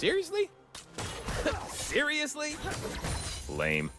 Seriously? Seriously? Lame.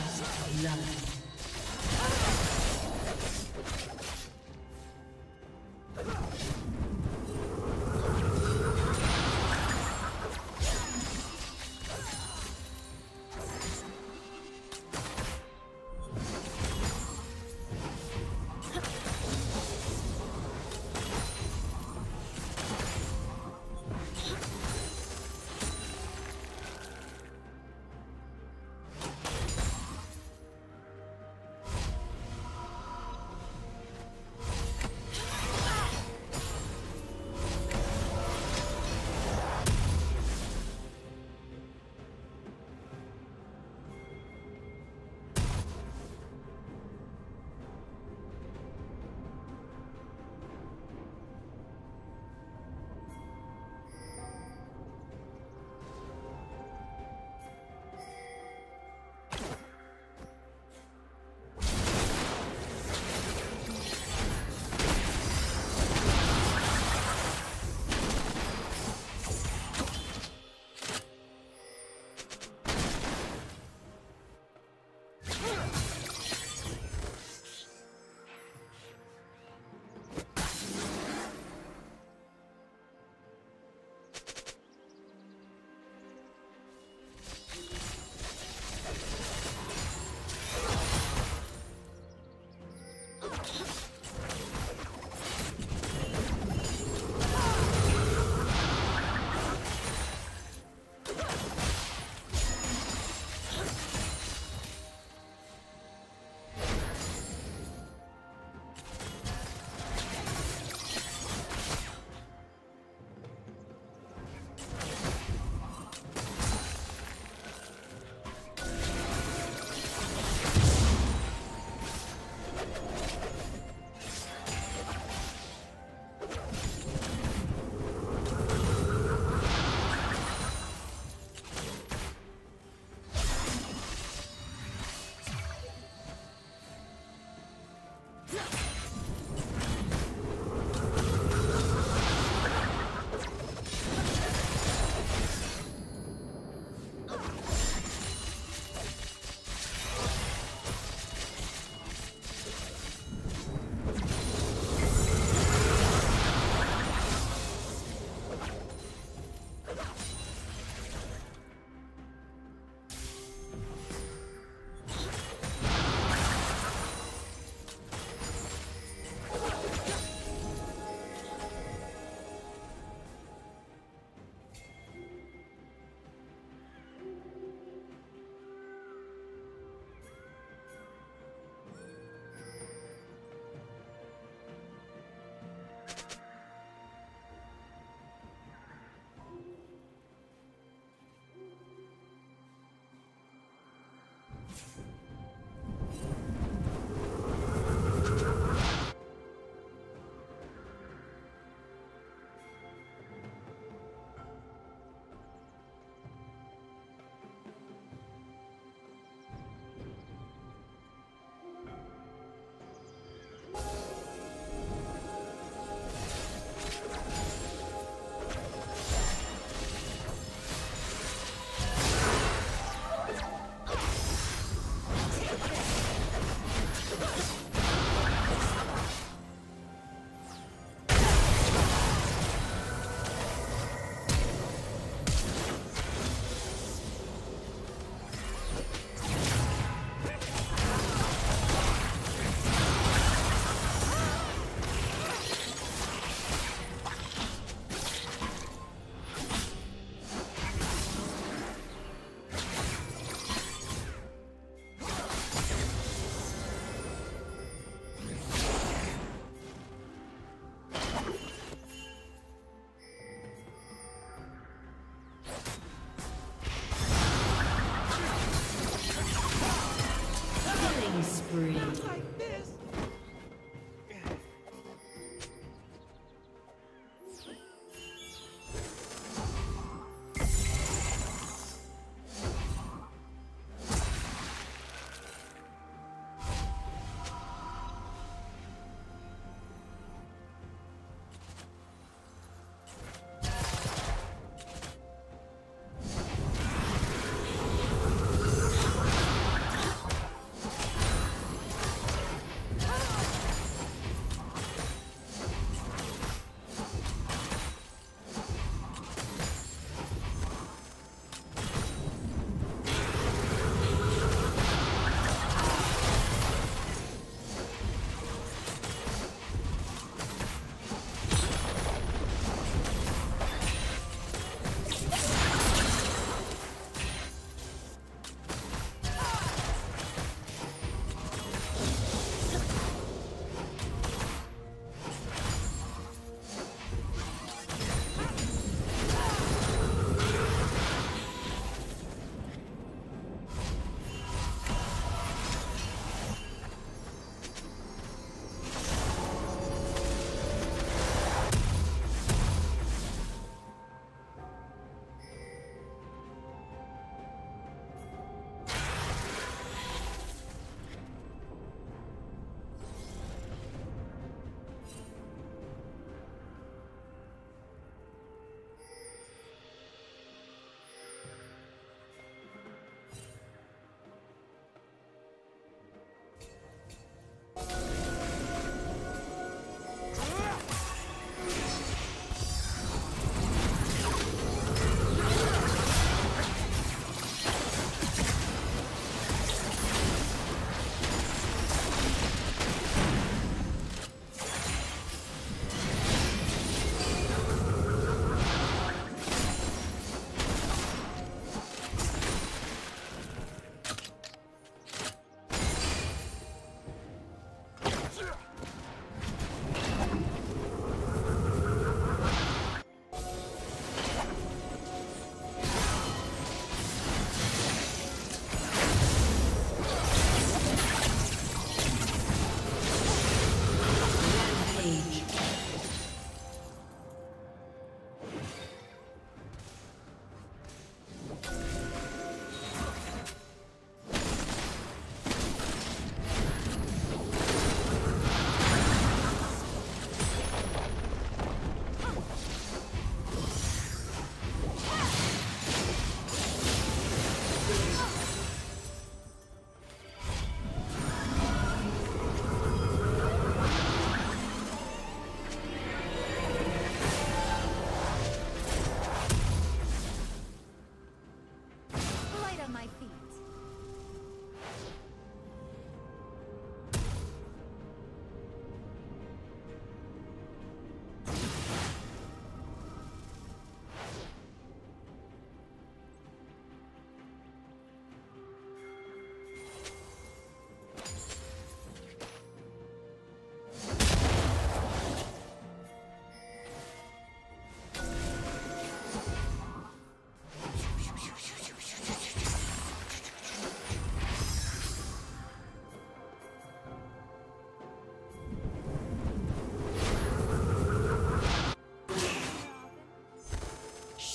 First love.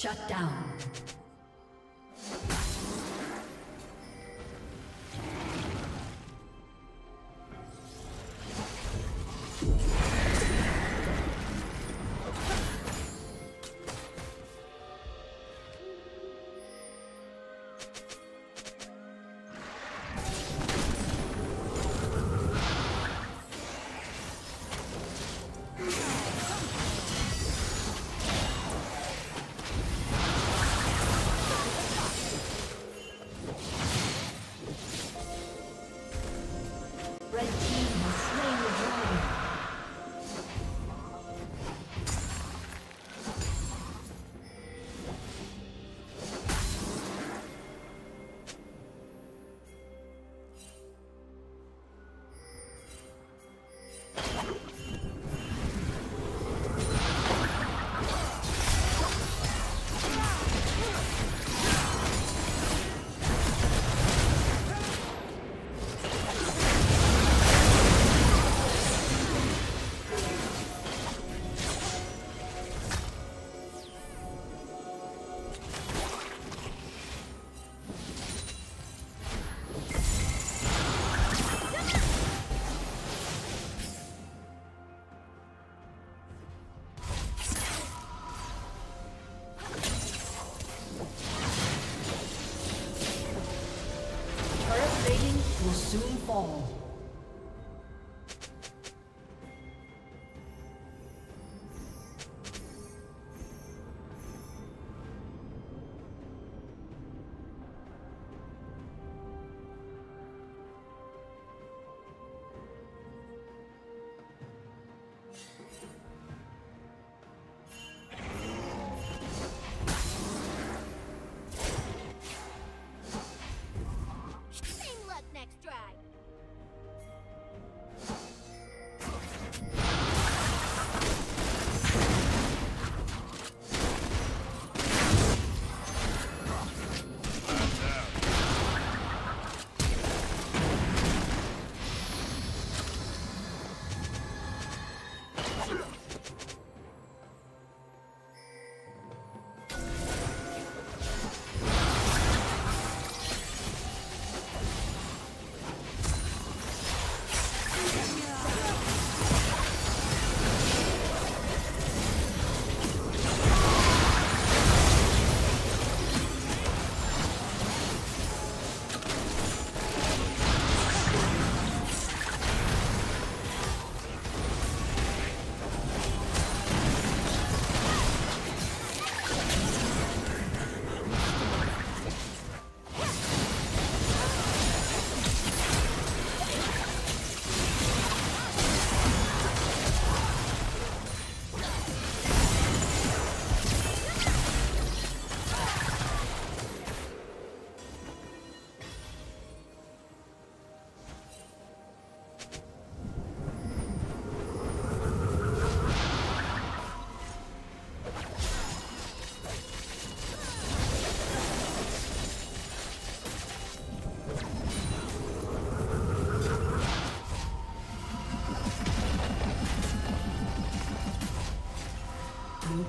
Shut down.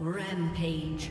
Rampage.